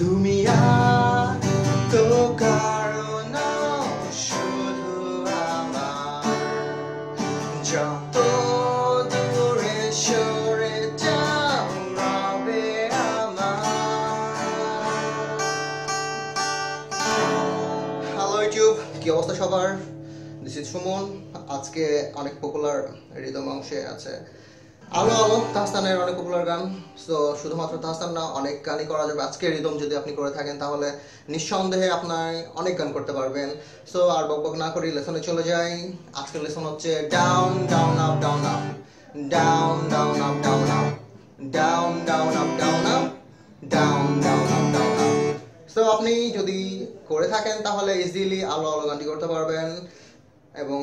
তুমি আর কারণ শুধু আমার। যত দূরে সরে যাও, রবে হ্যালো ইউটিউব কি অবস্থা সবার? This is Suman. আজকে অনেক পপুলার রিদম অংশে আছে। আলো আলো তাহসানের অনেক পপুলার গান। সো শুধুমাত্র তাহসান না, অনেক গানই করা যাবে। আজকে রিদম যদি আপনি করে থাকেন, তাহলে নিঃসন্দেহে আপনার অনেক গান করতে পারবেন। সো আর বক বক না করি লেসনে চলে যাই। আজকের লেসন হচ্ছে down down up down up down down up down up down down up down up down down up down up so আপনি যদি করে থাকেন, তাহলে ইজিলি আলো আলো গানটি করতে পারবেন। এবং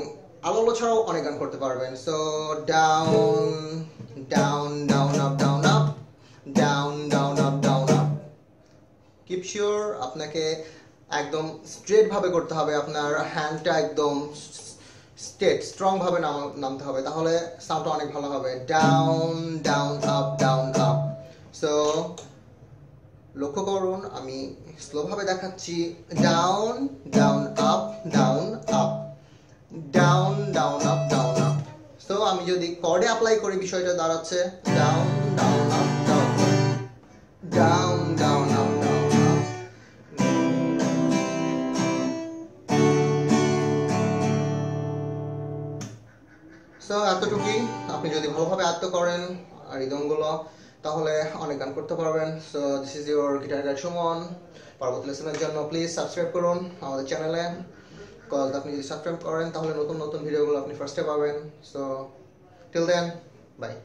আলো আলো ছাড়াও অনেক গান করতে পারবেন। So down down down up down up down down up down up keep sure আপনাকে একদম স্ট্রেট ভাবে করতে হবে, আপনার হ্যান্ডটা একদম স্টেট স্ট্রং ভাবে নাম- নামতে হবে, তাহলে সাউন্ডটা অনেক ভালো হবে। Down down up down up so লক্ষ্য করুন, আমি স্লো ভাবে দেখাচ্ছি। Down down up down up down down up আমি যদি কর্ডে অ্যাপ্লাই করি বিষয়টা দাঁড়াচ্ছে down down up down down down up so এতটুকুই। আপনি যদি ভালোভাবে আয়ত্ত করেন আর রিদমগুলো তাহলে অনেক গান করতে পারবেন। So this is your guitar guide Suman পরবর্তী লেসনের জন্য প্লিজ সাবস্ক্রাইব করুন আমাদের চ্যানেলে কজ আপনি যদি সাবস্ক্রাইব করেন, তাহলে নতুন নতুন ভিডিওগুলো আপনি ফার্স্টে পাবেন। So Till then, bye.